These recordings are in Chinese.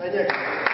再见。再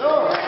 No.